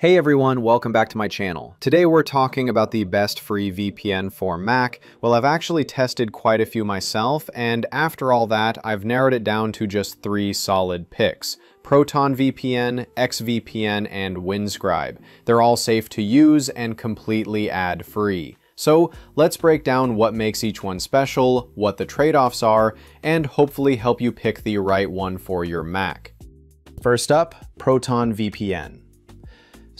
Hey everyone, welcome back to my channel. Today we're talking about the best free VPN for Mac. Well, I've actually tested quite a few myself, and after all that, I've narrowed it down to just three solid picks. Proton VPN, XVPN, and Windscribe. They're all safe to use and completely ad-free. So let's break down what makes each one special, what the trade-offs are, and hopefully help you pick the right one for your Mac. First up, Proton VPN.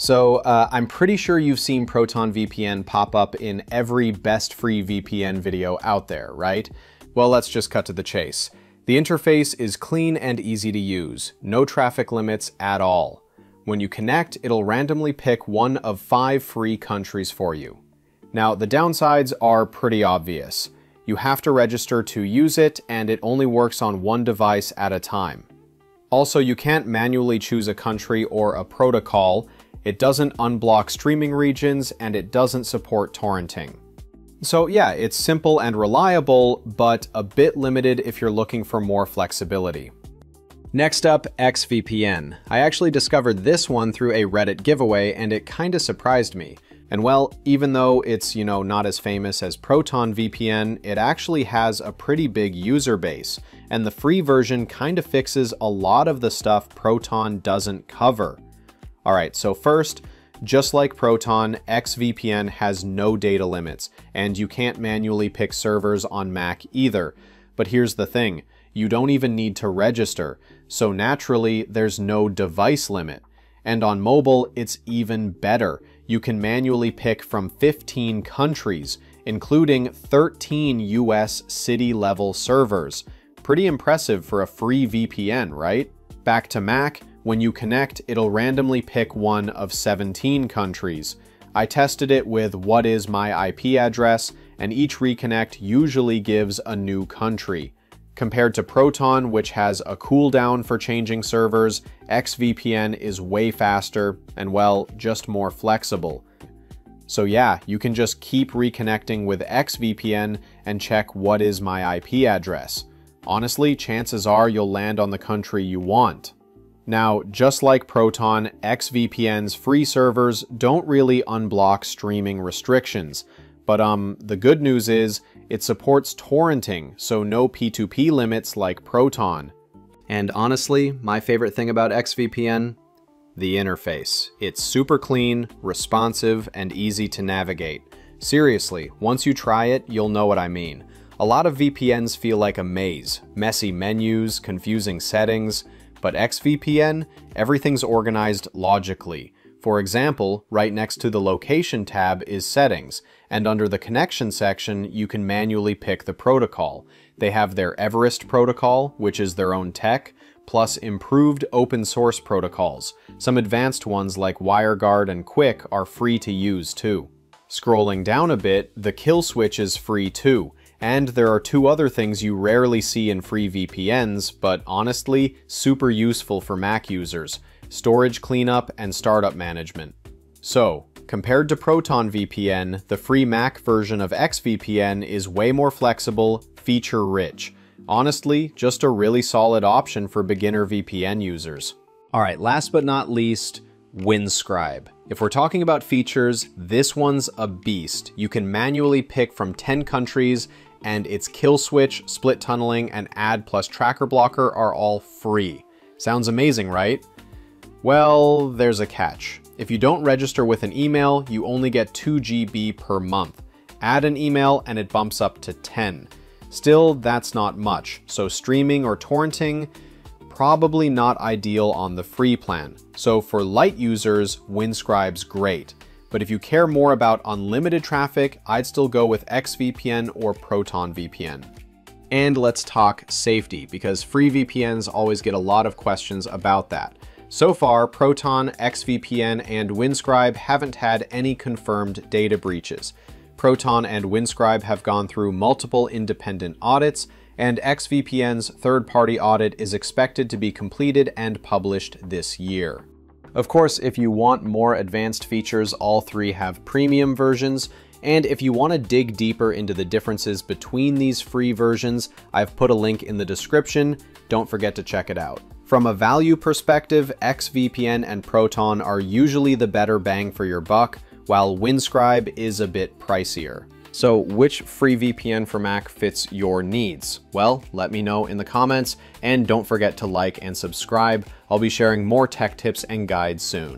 So uh, I'm pretty sure you've seen Proton VPN pop up in every best free VPN video out there, right? Well, let's just cut to the chase. The interface is clean and easy to use, no traffic limits at all. When you connect, it'll randomly pick one of five free countries for you. Now, the downsides are pretty obvious. You have to register to use it, and it only works on one device at a time. Also, you can't manually choose a country or a protocol, it doesn't unblock streaming regions, and it doesn't support torrenting. So yeah, it's simple and reliable, but a bit limited if you're looking for more flexibility. Next up, XVPN. I actually discovered this one through a Reddit giveaway, and it kinda surprised me. And well, even though it's, you know, not as famous as Proton VPN, it actually has a pretty big user base, and the free version kinda fixes a lot of the stuff Proton doesn't cover. All right, so first, just like Proton, XVPN has no data limits, and you can't manually pick servers on Mac either. But here's the thing, you don't even need to register, so naturally there's no device limit. And on mobile, it's even better. You can manually pick from 15 countries, including 13 US city-level servers. Pretty impressive for a free VPN, right? Back to Mac, when you connect, it'll randomly pick one of 17 countries. I tested it with what is my IP address, and each reconnect usually gives a new country. Compared to Proton, which has a cooldown for changing servers, XVPN is way faster and, well, just more flexible. So yeah, you can just keep reconnecting with XVPN and check what is my IP address. Honestly, chances are you'll land on the country you want. Now, just like Proton, XVPN's free servers don't really unblock streaming restrictions, but um, the good news is it supports torrenting, so no P2P limits like Proton. And honestly, my favorite thing about XVPN? The interface. It's super clean, responsive, and easy to navigate. Seriously, once you try it, you'll know what I mean. A lot of VPNs feel like a maze, messy menus, confusing settings, but XVPN, everything's organized logically. For example, right next to the Location tab is Settings, and under the Connection section, you can manually pick the protocol. They have their Everest protocol, which is their own tech, plus improved open source protocols. Some advanced ones like WireGuard and QUIC are free to use too. Scrolling down a bit, the kill switch is free too, and there are two other things you rarely see in free VPNs, but honestly, super useful for Mac users, storage cleanup and startup management. So, compared to Proton VPN, the free Mac version of XVPN is way more flexible, feature-rich. Honestly, just a really solid option for beginner VPN users. Alright, last but not least, Windscribe. If we're talking about features, this one's a beast. You can manually pick from 10 countries and its kill switch, split tunneling, and ad plus tracker blocker are all free. Sounds amazing, right? Well, there's a catch. If you don't register with an email, you only get 2 GB per month. Add an email and it bumps up to 10. Still, that's not much, so streaming or torrenting, probably not ideal on the free plan. So for light users, Windscribe's great. But if you care more about unlimited traffic, I'd still go with XVPN or Proton VPN. And let's talk safety, because free VPNs always get a lot of questions about that. So far, Proton, XVPN, and Windscribe haven't had any confirmed data breaches. Proton and Windscribe have gone through multiple independent audits, and XVPN's third-party audit is expected to be completed and published this year. Of course, if you want more advanced features, all three have premium versions, and if you want to dig deeper into the differences between these free versions, I've put a link in the description. Don't forget to check it out. From a value perspective, XVPN and Proton are usually the better bang for your buck, while Windscribe is a bit pricier. So which free VPN for Mac fits your needs? Well, let me know in the comments, and don't forget to like and subscribe. I'll be sharing more tech tips and guides soon.